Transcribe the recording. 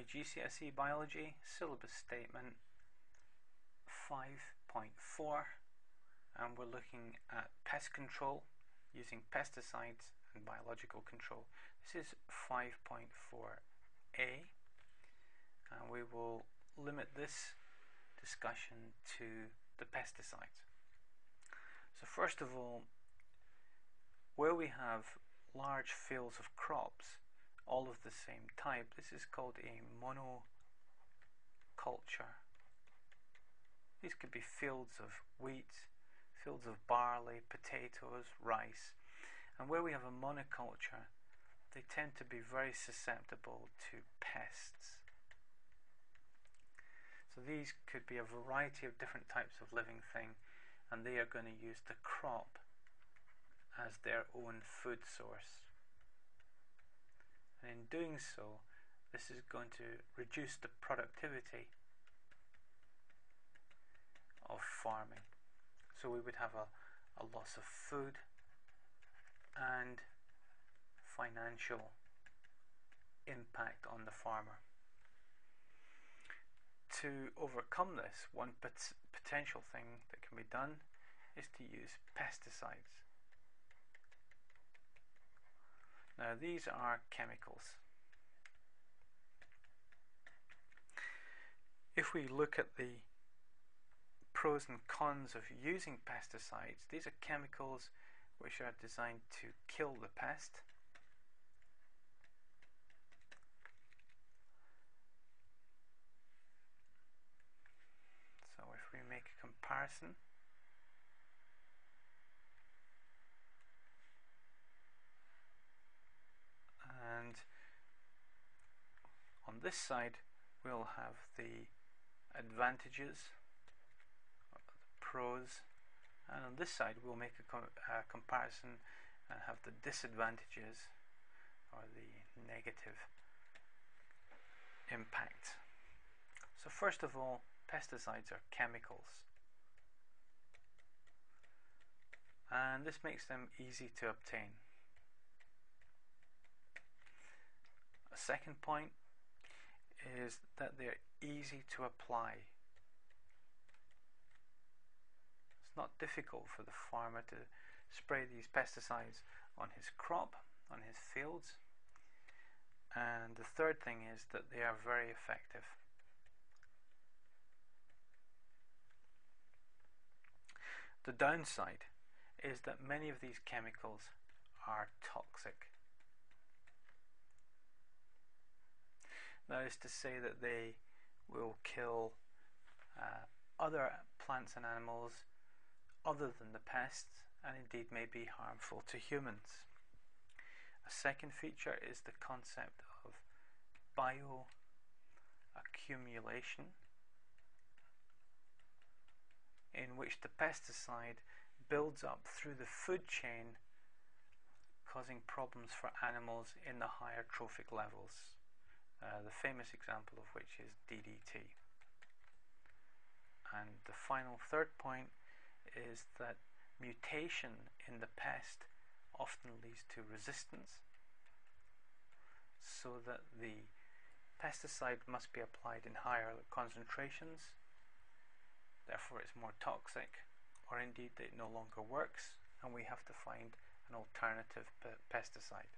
My GCSE Biology syllabus statement 5.4 and we're looking at pest control using pesticides and biological control. This is 5.4a and we will limit this discussion to the pesticides. So first of all, where we have large fields of crops, all of the same type, this is called a monoculture. These could be fields of wheat, fields of barley, potatoes, rice. And where we have a monoculture, they tend to be very susceptible to pests. So these could be a variety of different types of living thing and they are going to use the crop as their own food source. And in doing so, this is going to reduce the productivity of farming. So we would have a, a loss of food and financial impact on the farmer. To overcome this, one pot potential thing that can be done is to use pesticides. Now these are chemicals. If we look at the pros and cons of using pesticides, these are chemicals which are designed to kill the pest. So if we make a comparison, and on this side we'll have the advantages the pros and on this side we'll make a, com a comparison and have the disadvantages or the negative impact. So first of all pesticides are chemicals. And this makes them easy to obtain. A second point that they're easy to apply. It's not difficult for the farmer to spray these pesticides on his crop, on his fields. And the third thing is that they are very effective. The downside is that many of these chemicals are toxic. That is to say that they will kill uh, other plants and animals other than the pests and indeed may be harmful to humans. A second feature is the concept of bioaccumulation in which the pesticide builds up through the food chain causing problems for animals in the higher trophic levels. Uh, the famous example of which is DDT. And the final third point is that mutation in the pest often leads to resistance so that the pesticide must be applied in higher concentrations therefore it's more toxic or indeed it no longer works and we have to find an alternative pesticide.